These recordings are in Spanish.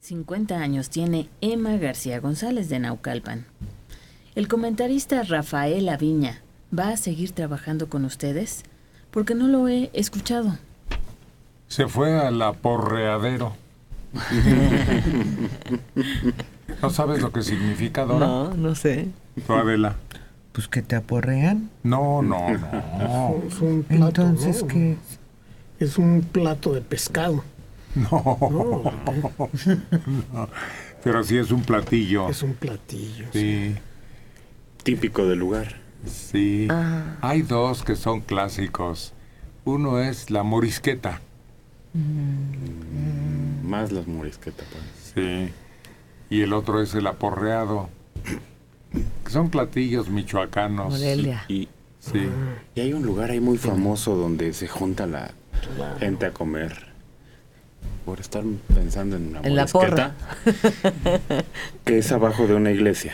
50 años tiene Emma García González de Naucalpan. El comentarista Rafael Aviña va a seguir trabajando con ustedes porque no lo he escuchado. Se fue a la porreadero. ¿No sabes lo que significa, Dora? No, no sé. ¿Tú, Adela? Pues que te aporrean. No, no, no. Es un plato, Entonces, ¿no? ¿qué? Es un plato de pescado. No. No. Pero sí es un platillo. Es un platillo. Sí, Típico del lugar. sí. Ah. Hay dos que son clásicos. Uno es la morisqueta. Más las morisquetas. pues. Sí. Y el otro es el aporreado. Que son platillos michoacanos. Morelia. Y, Sí. y hay un lugar ahí muy famoso donde se junta la gente a comer. Por estar pensando en una En la morisqueta, que es abajo de una iglesia.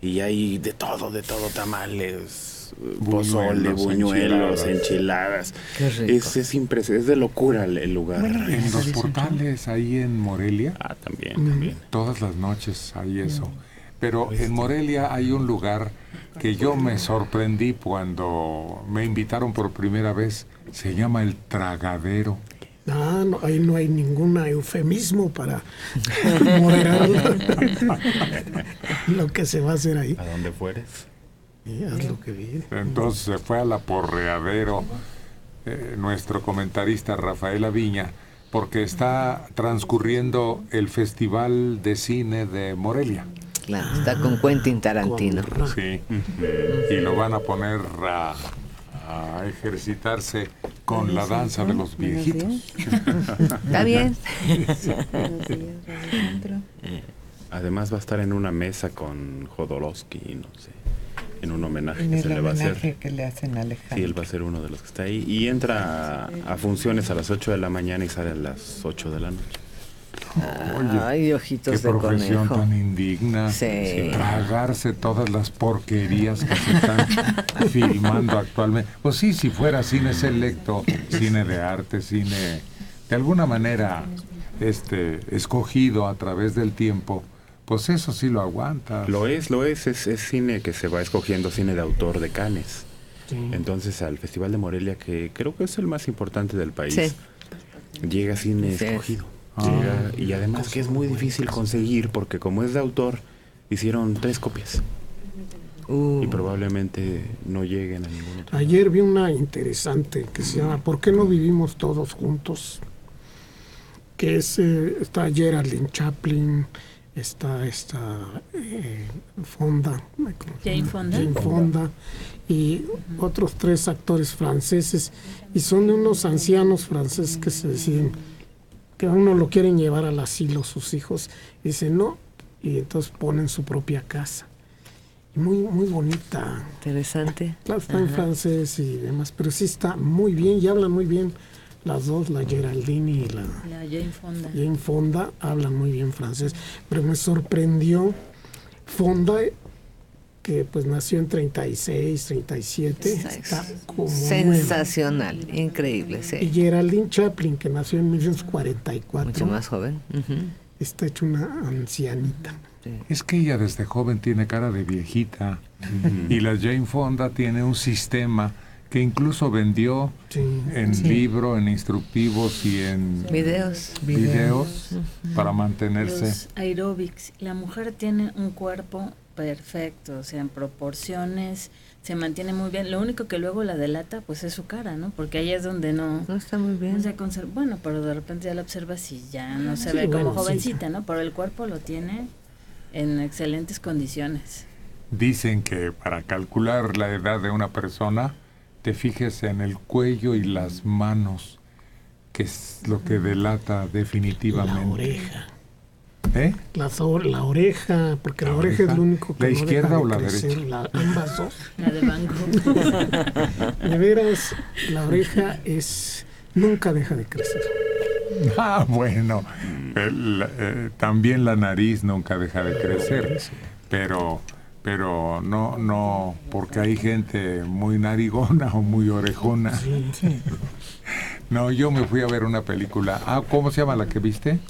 Y hay de todo, de todo, tamales, pozole, Buñuelos, buñuelos, enchiladas. enchiladas. Qué rico. Es, es es de locura el, el lugar. En los portales ahí en Morelia, Ah, también, también. todas las noches hay eso. Pero en Morelia hay un lugar que yo me sorprendí cuando me invitaron por primera vez. Se llama el Tragadero. Ah, no, ahí no hay ningún eufemismo para moderar lo que se va a hacer ahí. ¿A dónde fueres? Y haz lo que viene. Entonces se fue a la porreadero eh, nuestro comentarista Rafael Aviña porque está transcurriendo el Festival de Cine de Morelia. Claro, está con Quentin Tarantino. Sí. Y lo van a poner a, a ejercitarse con la danza de los viejitos. Está bien. Además va a estar en una mesa con Jodorowsky, no sé, en un homenaje En que se le va a homenaje hacer. que le hacen a Sí, Alejandro. él va a ser uno de los que está ahí. Y entra a, a funciones a las 8 de la mañana y sale a las 8 de la noche. Ay, Qué ojitos de profesión conejo. tan indigna. Sí. Tragarse todas las porquerías que se están filmando actualmente. Pues sí, si fuera cine selecto, cine de arte, cine de alguna manera este escogido a través del tiempo, pues eso sí lo aguanta. Lo es, lo es, es, es cine que se va escogiendo, cine de autor de Cannes. Entonces al Festival de Morelia, que creo que es el más importante del país, Sí. llega cine Sí. escogido. Ah. Y además que es muy difícil conseguir porque como es de autor, hicieron tres copias Uh, y probablemente no lleguen a ningún otro. Ayer vi una interesante que se llama ¿Por qué no vivimos todos juntos? Que es, eh, está Geraldine Chaplin, está esta eh, Fonda, ¿cómo se Jane? Fonda. Jane Fonda, y otros tres actores franceses, y son de unos ancianos franceses que se deciden que a uno lo quieren llevar al asilo sus hijos, y dicen no, y entonces ponen su propia casa. Y muy, muy bonita. interesante. Claro, está en francés y demás, pero sí está muy bien y hablan muy bien las dos, la Geraldine y la La Jane Fonda. Jane Fonda, hablan muy bien francés. Pero me sorprendió Fonda, que pues nació en 36, 37, está como nueva. Sensacional, increíble, Y sí. Geraldine Chaplin, que nació en 1944, Mucho más joven. Ujú. está hecha una ancianita. Es que ella desde joven tiene cara de viejita y la Jane Fonda tiene un sistema que incluso vendió Sí. en libro, en instructivos y en Videos. videos para mantenerse. Los aeróbics. La mujer tiene un cuerpo perfecto, o sea, en proporciones, se mantiene muy bien. Lo único que luego la delata, pues es su cara, ¿no? Porque ahí es donde no, No está muy no bien. se conserva. Bueno, pero de repente ya la observas y ya no se Sí, ve como bueno, sí. jovencita, ¿no? Pero el cuerpo lo tiene en excelentes condiciones. Dicen que para calcular la edad de una persona, te fijes en el cuello y las manos, que es lo que delata La definitivamente. oreja. ¿Eh? La, oreja, porque la, ¿La oreja, oreja? es lo único que ¿La no izquierda deja de o la crecer, derecha? la- ambas dos. La de Gogh. De veras, la oreja es nunca deja de crecer. Ah, bueno. El- eh, también la nariz nunca deja de crecer, pero pero no no porque hay gente muy narigona o muy orejona. No, yo me fui a ver una película. Ah, ¿cómo se llama la que viste?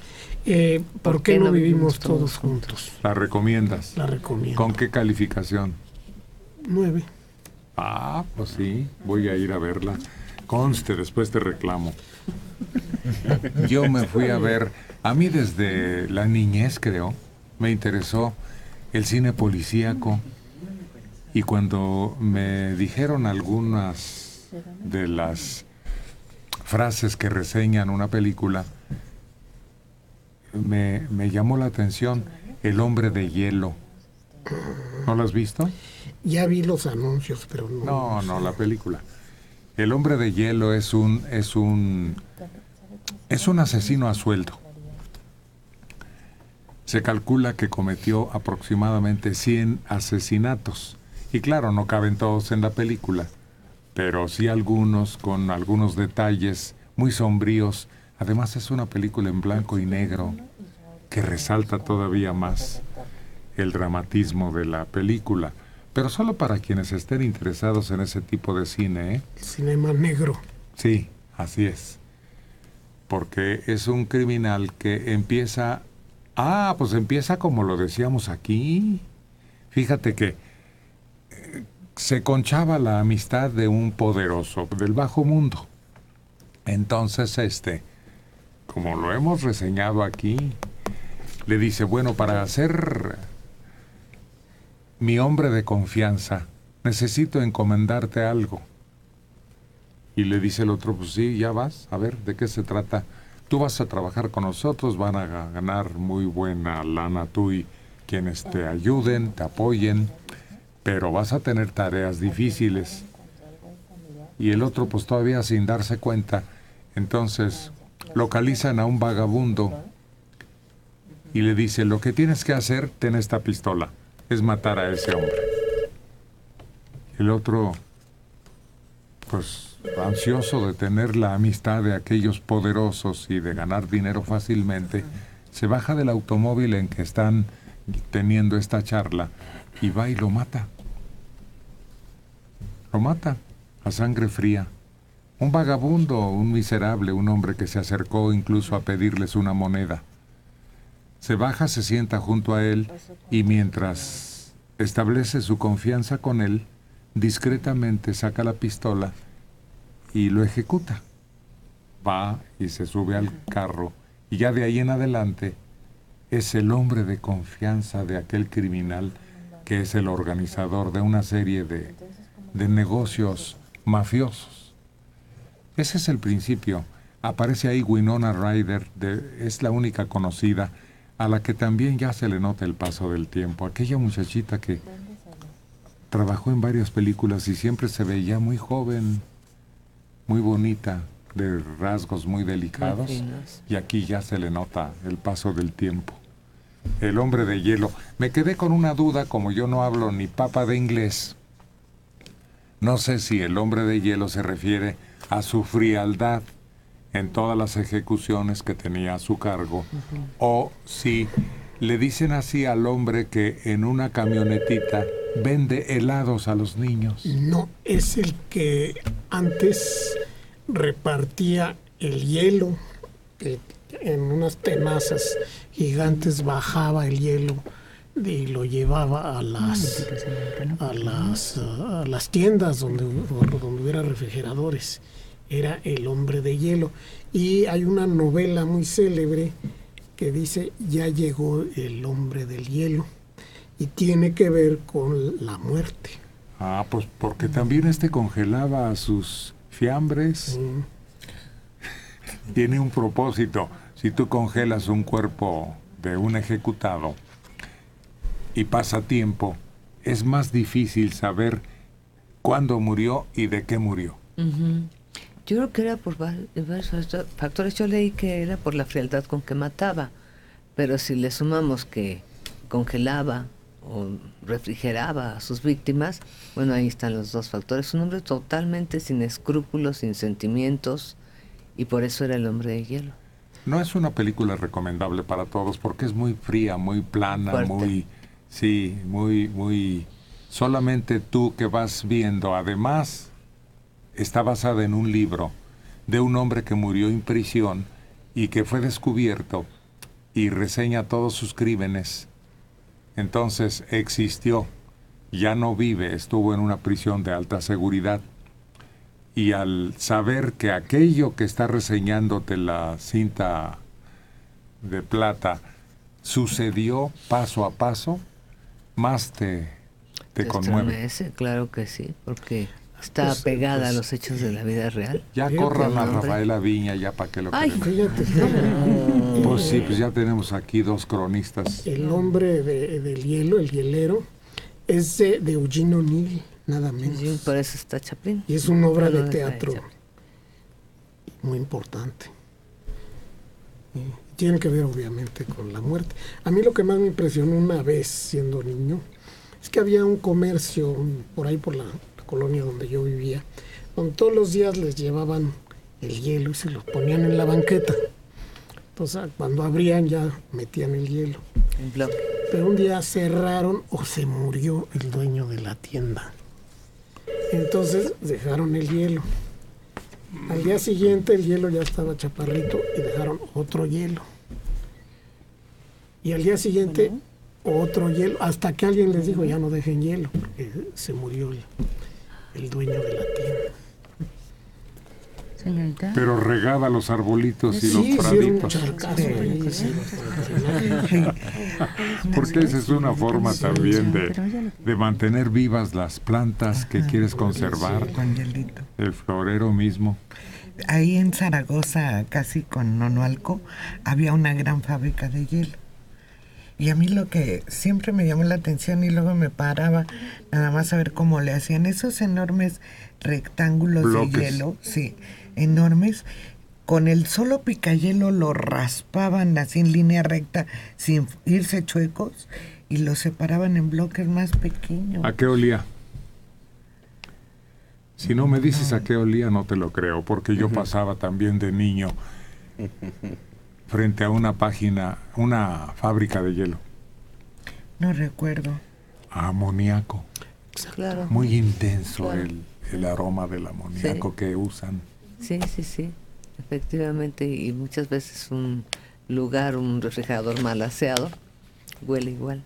Eh, ¿Por, qué, no vivimos todos juntos? La recomiendas. La recomiendo. ¿Con qué calificación? Nueve. Ah, pues sí, voy a ir a verla. Conste, después te reclamo. Yo me fui a ver, a mí desde la niñez creo, me interesó el cine policíaco y cuando me dijeron algunas de las frases que reseñan una película, me, me llamó la atención El hombre de hielo. ¿No lo has visto? Ya vi los anuncios, pero no. No, no, la película. El hombre de hielo es un es un es un asesino a sueldo. Se calcula que cometió aproximadamente 100 asesinatos. Y claro, no caben todos en la película, pero sí algunos con algunos detalles muy sombríos. Además es una película en blanco y negro que resalta todavía más el dramatismo de la película. Pero solo para quienes estén interesados en ese tipo de cine, ¿eh? Cinema negro. Sí, así es. Porque es un criminal que empieza... Ah, pues empieza como lo decíamos aquí. Fíjate que eh, se conchaba la amistad de un poderoso del bajo mundo. Entonces, este, como lo hemos reseñado aquí, le dice, bueno, para hacer mi hombre de confianza, necesito encomendarte algo. Y le dice el otro, pues sí, ya vas, a ver, ¿de qué se trata? Tú vas a trabajar con nosotros, van a ganar muy buena lana tú y quienes te ayuden, te apoyen, pero vas a tener tareas difíciles. Y el otro, pues todavía sin darse cuenta, entonces localizan a un vagabundo y le dice, lo que tienes que hacer, ten esta pistola es matar a ese hombre. El otro, pues ansioso de tener la amistad de aquellos poderosos y de ganar dinero fácilmente, se baja del automóvil en que están teniendo esta charla y va y lo mata. Lo mata a sangre fría. Un vagabundo, un miserable, un hombre que se acercó incluso a pedirles una moneda. Se baja, se sienta junto a él y mientras establece su confianza con él, discretamente saca la pistola y lo ejecuta. Va y se sube al carro y ya de ahí en adelante es el hombre de confianza de aquel criminal que es el organizador de una serie de, de negocios mafiosos. Ese es el principio. Aparece ahí Winona Ryder, de, es la única conocida a la que también ya se le nota el paso del tiempo. Aquella muchachita que trabajó en varias películas y siempre se veía muy joven, muy bonita, de rasgos muy delicados. Y aquí ya se le nota el paso del tiempo. El hombre de hielo. Me quedé con una duda, como yo no hablo ni papa de inglés. No sé si el hombre de hielo se refiere a su frialdad en todas las ejecuciones que tenía a su cargo, o si le dicen así al hombre que en una camionetita vende helados a los niños. No, es el que antes repartía el hielo en unas tenazas gigantes, bajaba el hielo y lo llevaba a las a las, a las tiendas donde, donde hubiera refrigeradores era el hombre de hielo. Y hay una novela muy célebre que dice, ya llegó el hombre del hielo. Y tiene que ver con la muerte. Ah, pues porque también este congelaba sus fiambres. Tiene un propósito. Si tú congelas un cuerpo de un ejecutado y pasa tiempo, es más difícil saber cuándo murió y de qué murió. Yo creo que era por varios factores. Yo leí que era por la frialdad con que mataba, pero si le sumamos que congelaba o refrigeraba a sus víctimas, bueno, ahí están los dos factores. Un hombre totalmente sin escrúpulos, sin sentimientos, y por eso era el hombre de hielo. No es una película recomendable para todos porque es muy fría, muy plana, muy, sí, muy, muy, solamente tú que vas viendo, además está basada en un libro de un hombre que murió en prisión y que fue descubierto y reseña todos sus crímenes. Entonces existió, ya no vive, estuvo en una prisión de alta seguridad. Y al saber que aquello que está reseñándote la cinta de plata sucedió paso a paso, más te, te conmueve. estremece, claro que sí, porque está pegada a pues, los hechos de la vida real. Ya Fíjate, corran a. Rafaela Viña, ya para que lo Ay. Pues sí, pues ya tenemos aquí dos cronistas. el hombre de- del hielo, el hielero, es de, de Eugene O'Neill, nada menos. Sí, por eso está Chaplin. Y es una obra de teatro muy importante. Y tiene que ver obviamente con la muerte. A mí lo que más me impresionó una vez siendo niño es que había un comercio por ahí por la, la colonia donde yo vivía, donde todos los días les llevaban el hielo y se los ponían en la banqueta. Entonces cuando abrían ya metían el hielo. Pero un día cerraron o se murió el dueño de la tienda. Entonces dejaron el hielo. Al día siguiente el hielo ya estaba chaparrito y dejaron otro hielo. Y al día siguiente otro hielo, hasta que alguien les dijo ya no dejen hielo, porque se murió el, el dueño de la tienda. Señorita. Pero regaba los arbolitos y Sí, los praditos. sí, Porque esa es una forma también de, de mantener vivas las plantas que quieres conservar. Con hielito. El florero mismo. Ahí en Zaragoza, casi con Nonualco, había una gran fábrica de hielo. Y a mí lo que siempre me llamó la atención y luego me paraba nada más a ver cómo le hacían esos enormes rectángulos Bloques. de hielo, sí, enormes. Con el solo picayelo lo raspaban así en línea recta sin irse chuecos y lo separaban en bloques más pequeños. ¿A qué olía? Si no me dices a qué olía, no te lo creo, porque yo pasaba también de niño frente a una página, una fábrica de hielo, No recuerdo. amoníaco. Claro. Muy intenso Claro. el, el aroma del amoníaco Sí. que usan. Sí, sí, sí. Efectivamente, y muchas veces un lugar, un refrigerador mal aseado, huele igual.